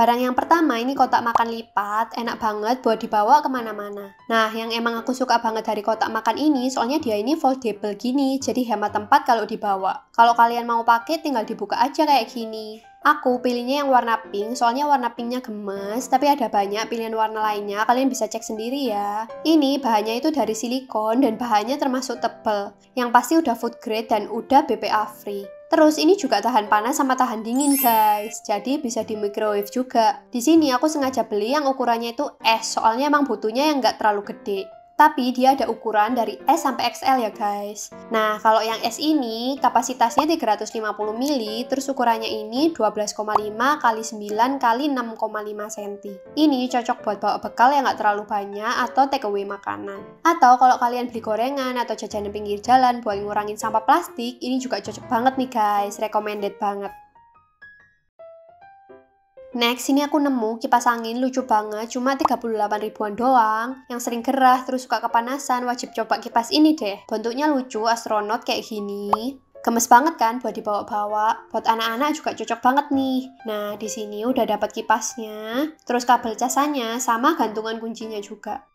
Barang yang pertama ini kotak makan lipat, enak banget buat dibawa ke mana-mana. Nah, yang emang aku suka banget dari kotak makan ini, soalnya dia ini foldable gini, jadi hemat tempat kalau dibawa. Kalau kalian mau pakai, tinggal dibuka aja kayak gini. Aku pilihnya yang warna pink, soalnya warna pinknya gemes, tapi ada banyak pilihan warna lainnya, kalian bisa cek sendiri ya. Ini bahannya itu dari silikon dan bahannya termasuk tebel, yang pasti udah food grade dan udah BPA free. Terus ini juga tahan panas sama tahan dingin guys, jadi bisa di microwave juga. Di sini aku sengaja beli yang ukurannya itu S, soalnya emang butuhnya yang nggak terlalu gede tapi dia ada ukuran dari S sampai XL ya guys. Nah, kalau yang S ini kapasitasnya 350 ml, terus ukurannya ini 12,5 kali 9 kali 6,5 cm. Ini cocok buat bawa bekal yang nggak terlalu banyak atau take away makanan. Atau kalau kalian beli gorengan atau jajan di pinggir jalan buat ngurangin sampah plastik, ini juga cocok banget nih guys, recommended banget. Next, ini aku nemu kipas angin lucu banget, cuma 38 ribuan doang. Yang sering gerah, terus suka kepanasan, wajib coba kipas ini deh. Bentuknya lucu, astronot kayak gini. Gemes banget kan buat dibawa-bawa. Buat anak-anak juga cocok banget nih. Nah, di sini udah dapat kipasnya, terus kabel casannya, sama gantungan kuncinya juga.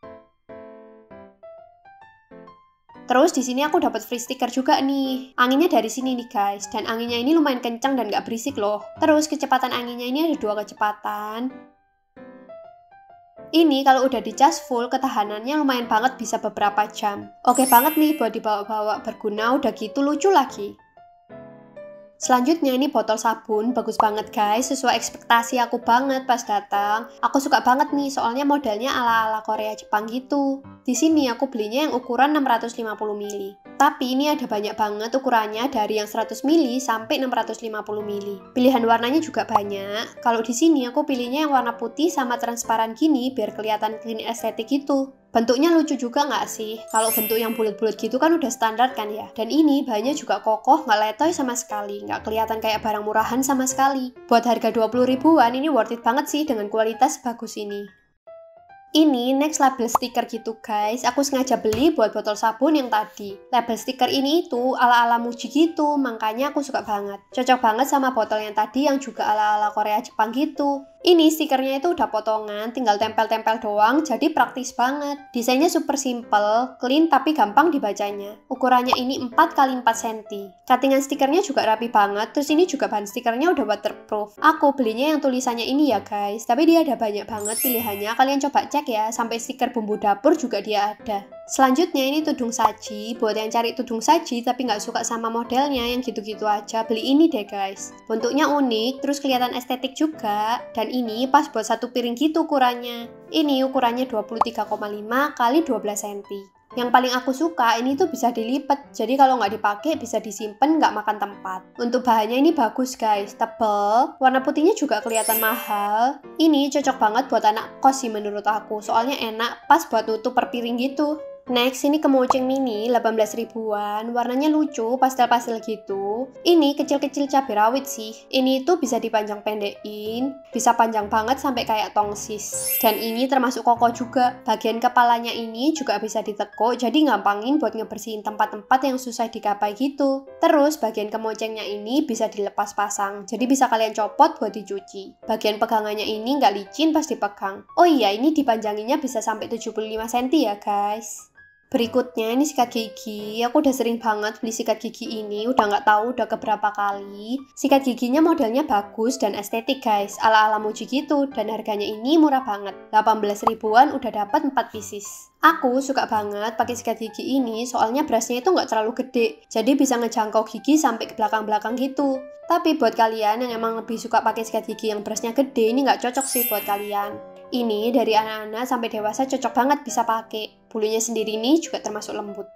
Terus di sini aku dapat free sticker juga nih. Anginnya dari sini nih guys, dan anginnya ini lumayan kencang dan gak berisik loh. Terus kecepatan anginnya ini ada dua kecepatan. Ini kalau udah dicas full, ketahanannya lumayan banget bisa beberapa jam. Oke banget nih buat dibawa-bawa berguna, udah gitu lucu lagi. Selanjutnya ini botol sabun, bagus banget guys, sesuai ekspektasi aku banget pas datang. Aku suka banget nih, soalnya modelnya ala-ala Korea Jepang gitu. Di sini aku belinya yang ukuran 650 ml. Tapi ini ada banyak banget ukurannya dari yang 100 ml sampai 650 ml. Pilihan warnanya juga banyak. Kalau di sini aku pilihnya yang warna putih sama transparan gini biar kelihatan clean estetik gitu. Bentuknya lucu juga nggak sih? Kalau bentuk yang bulat-bulat gitu kan udah standar kan ya? Dan ini bahannya juga kokoh, nggak letoy sama sekali. Nggak kelihatan kayak barang murahan sama sekali. Buat harga 20 ribuan ini worth it banget sih dengan kualitas bagus ini. Ini next label stiker gitu guys, aku sengaja beli buat botol sabun yang tadi. Label stiker ini itu ala-ala Muji gitu, makanya aku suka banget. Cocok banget sama botol yang tadi yang juga ala-ala Korea Jepang gitu. Ini stikernya itu udah potongan, tinggal tempel-tempel doang, jadi praktis banget. Desainnya super simple, clean tapi gampang dibacanya. Ukurannya ini 4 x 4 cm. Cuttingan stikernya juga rapi banget, terus ini juga bahan stikernya udah waterproof. Aku belinya yang tulisannya ini ya guys, tapi dia ada banyak banget pilihannya, kalian coba cek ya, sampai stiker bumbu dapur juga dia ada. Selanjutnya ini tudung saji, buat yang cari tudung saji tapi nggak suka sama modelnya yang gitu-gitu aja, beli ini deh guys. Bentuknya unik, terus kelihatan estetik juga, dan ini pas buat satu piring gitu ukurannya. Ini ukurannya 23,5 kali 12 cm. Yang paling aku suka ini tuh bisa dilipat, jadi kalau nggak dipakai bisa disimpan nggak makan tempat. Untuk bahannya ini bagus guys, tebel, warna putihnya juga kelihatan mahal. Ini cocok banget buat anak kos sih menurut aku, soalnya enak pas buat tutup per piring gitu. Next, ini kemoceng mini 18 ribuan, warnanya lucu, pastel-pastel gitu. Ini kecil-kecil cabai rawit sih. Ini tuh bisa dipanjang pendekin, bisa panjang banget sampai kayak tongsis. Dan ini termasuk kokoh juga. Bagian kepalanya ini juga bisa ditekuk, jadi ngampangin buat ngebersihin tempat-tempat yang susah digapai gitu. Terus, bagian kemocengnya ini bisa dilepas pasang, jadi bisa kalian copot buat dicuci. Bagian pegangannya ini nggak licin pas dipegang. Oh iya, ini dipanjanginnya bisa sampai 75 cm ya guys. Berikutnya ini sikat gigi. Aku udah sering banget beli sikat gigi ini, udah nggak tahu udah keberapa kali. Sikat giginya modelnya bagus dan estetik guys, ala-ala Muji gitu dan harganya ini murah banget. 18 ribuan udah dapat 4 pieces. Aku suka banget pakai sikat gigi ini soalnya brushnya itu nggak terlalu gede, jadi bisa ngejangkau gigi sampai ke belakang-belakang gitu. Tapi buat kalian yang emang lebih suka pakai sikat gigi yang brushnya gede, ini nggak cocok sih buat kalian. Ini dari anak-anak sampai dewasa cocok banget bisa pakai. Bulunya sendiri ini juga termasuk lembut.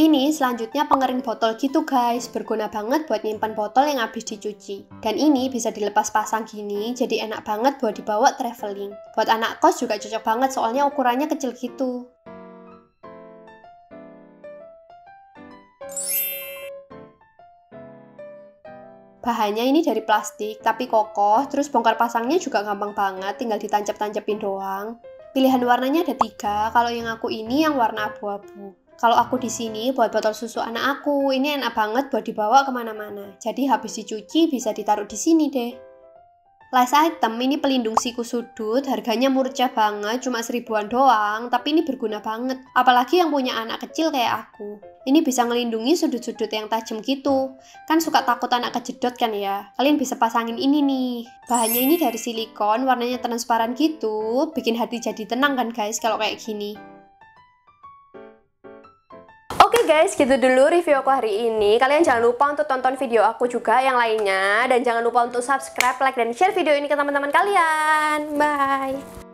Ini selanjutnya pengering botol gitu guys, berguna banget buat nyimpan botol yang habis dicuci. Dan ini bisa dilepas pasang gini, jadi enak banget buat dibawa traveling. Buat anak kos juga cocok banget soalnya ukurannya kecil gitu. Bahannya ini dari plastik, tapi kokoh, terus bongkar pasangnya juga gampang banget, tinggal ditancap-tancepin doang. Pilihan warnanya ada tiga, kalau yang aku ini yang warna abu-abu. Kalau aku di sini buat botol susu anak aku, ini enak banget buat dibawa ke mana-mana. Jadi habis dicuci bisa ditaruh di sini deh. Last item ini pelindung siku sudut, harganya murah banget, cuma seribuan doang, tapi ini berguna banget. Apalagi yang punya anak kecil kayak aku. Ini bisa ngelindungi sudut-sudut yang tajam gitu. Kan suka takut anak kejedot kan ya. Kalian bisa pasangin ini nih. Bahannya ini dari silikon, warnanya transparan gitu, bikin hati jadi tenang kan guys kalau kayak gini. Oke okay guys, gitu dulu review aku hari ini. Kalian jangan lupa untuk tonton video aku juga yang lainnya. Dan jangan lupa untuk subscribe, like, dan share video ini ke teman-teman kalian. Bye!